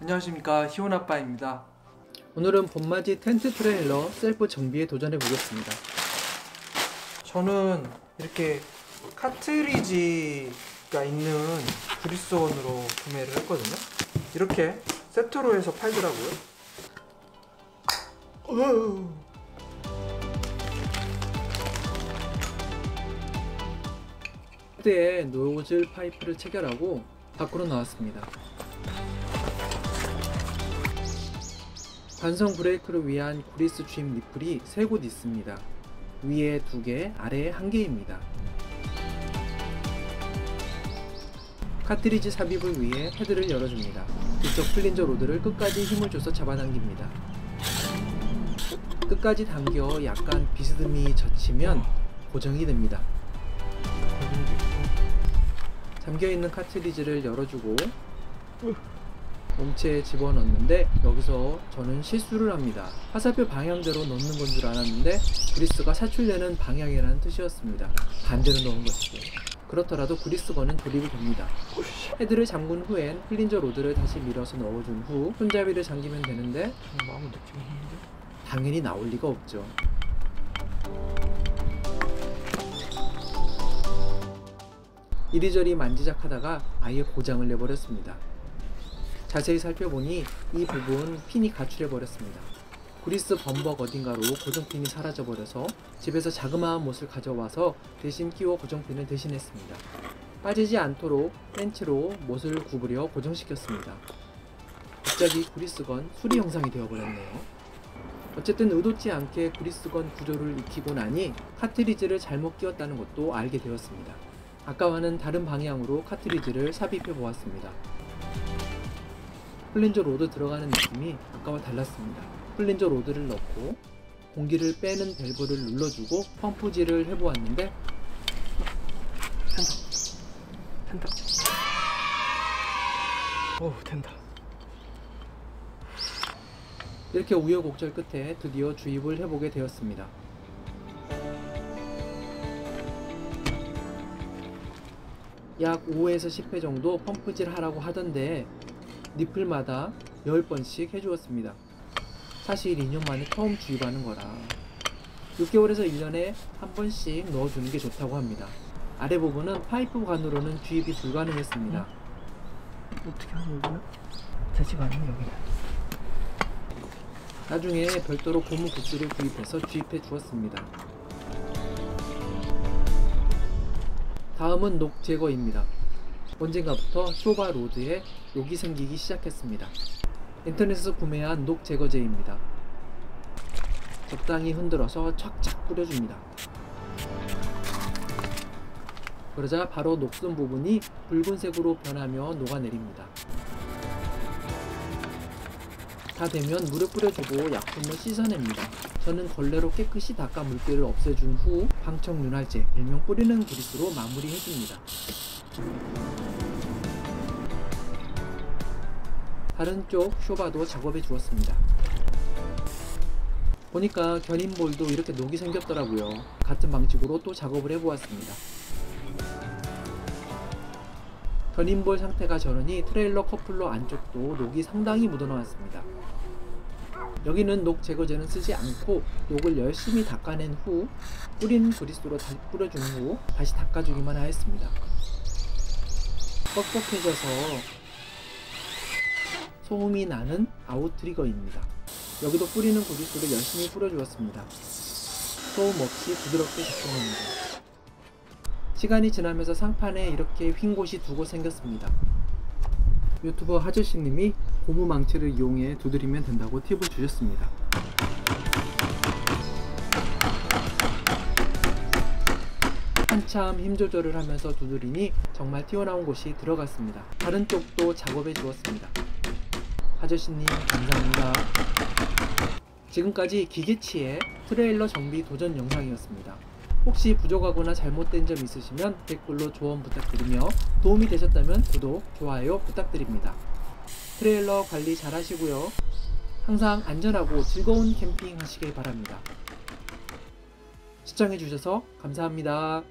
안녕하십니까 희원아빠입니다 오늘은 봄맞이 텐트 트레일러 셀프 정비에 도전해 보겠습니다. 저는 이렇게 카트리지가 있는 그리스건으로 구매를 했거든요 이렇게 세트로 해서 팔더라고요 어우. 그때에 노즐 파이프를 체결하고 밖으로 나왔습니다. 관성 브레이크를 위한 구리스 주입 니플이 세곳 있습니다. 위에 두 개, 아래에 한 개입니다. 카트리지 삽입을 위해 헤드를 열어줍니다. 뒤쪽 plunger rod를 끝까지 힘을 줘서 잡아당깁니다. 끝까지 당겨 약간 비스듬히 젖히면 고정이 됩니다. 잠겨있는 카트리지를 열어주고 몸체에 집어넣는데 여기서 저는 실수를 합니다. 화살표 방향대로 넣는 건 줄 알았는데 그리스가 사출되는 방향이라는 뜻이었습니다. 반대로 넣은 것이죠. 그렇더라도 그리스건은 조립이 됩니다. 헤드를 잠근 후엔 plunger rod를 다시 밀어서 넣어준 후 손잡이를 잠기면 되는데 당연히 나올 리가 없죠. 이리저리 만지작하다가 아예 고장을 내버렸습니다. 자세히 살펴보니 이 부분 핀이 가출해 버렸습니다. 그리스 범벅 어딘가로 고정핀이 사라져 버려서 집에서 자그마한 못을 가져와서 대신 끼워 고정핀을 대신했습니다. 빠지지 않도록 벤치로 못을 구부려 고정시켰습니다. 갑자기 그리스건 수리 영상이 되어버렸네요. 어쨌든 의도치 않게 그리스건 구조를 익히고 나니 카트리지를 잘못 끼웠다는 것도 알게 되었습니다. 아까와는 다른 방향으로 카트리지를 삽입해 보았습니다. plunger rod 들어가는 느낌이 아까와 달랐습니다. plunger rod를 넣고 공기를 빼는 밸브를 눌러주고 펌프질을 해보았는데 된다 어우 된다 이렇게 우여곡절 끝에 드디어 주입을 해보게 되었습니다. 약 5에서 10회 정도 펌프질 하라고 하던데 니플마다 10번씩 해주었습니다. 사실 2년 만에 처음 주입하는 거라 6개월에서 1년에 한 번씩 넣어주는 게 좋다고 합니다. 아래 부분은 파이프 관으로는 주입이 불가능했습니다. 어떻게 하는 여기는? 대지가 아니면 여기는 나중에 별도로 고무 굿즈를 구입해서 주입해 주었습니다. 다음은 녹 제거입니다. 언젠가부터 쇼바 로드에 녹이 생기기 시작했습니다. 인터넷에서 구매한 녹 제거제입니다. 적당히 흔들어서 착착 뿌려줍니다. 그러자 바로 녹슨 부분이 붉은색으로 변하며 녹아내립니다. 다 되면 물을 뿌려주고 약품을 씻어냅니다. 저는 걸레로 깨끗이 닦아 물기를 없애준 후 방청 윤활제, 일명 뿌리는 그리스로 마무리해줍니다. 다른 쪽 쇼바도 작업해 주었습니다. 보니까 견인볼도 이렇게 녹이 생겼더라고요. 같은 방식으로 또 작업을 해보았습니다. 견인볼 상태가 저러니 트레일러 커플러 안쪽도 녹이 상당히 묻어나왔습니다. 여기는 녹 제거제는 쓰지 않고 녹을 열심히 닦아낸 후 뿌린 그리스로 다시 뿌려준 후 다시 닦아주기만 하였습니다. 뻑뻑해져서 소음이 나는 아웃트리거입니다. 여기도 뿌리는 그리스를 열심히 뿌려주었습니다. 소음 없이 부드럽게 작동합니다. 시간이 지나면서 상판에 이렇게 휜 곳이 두 곳 생겼습니다. 유튜버 하저씨님이 고무 망치를 이용해 두드리면 된다고 팁을 주셨습니다. 한참 힘 조절을 하면서 두드리니 정말 튀어나온 곳이 들어갔습니다. 다른 쪽도 작업해 주었습니다. 하저씨님 감사합니다. 지금까지 기계치의 트레일러 정비 도전 영상이었습니다. 혹시 부족하거나 잘못된 점 있으시면 댓글로 조언 부탁드리며 도움이 되셨다면 구독, 좋아요 부탁드립니다. 트레일러 관리 잘 하시고요. 항상 안전하고 즐거운 캠핑 하시길 바랍니다. 시청해주셔서 감사합니다.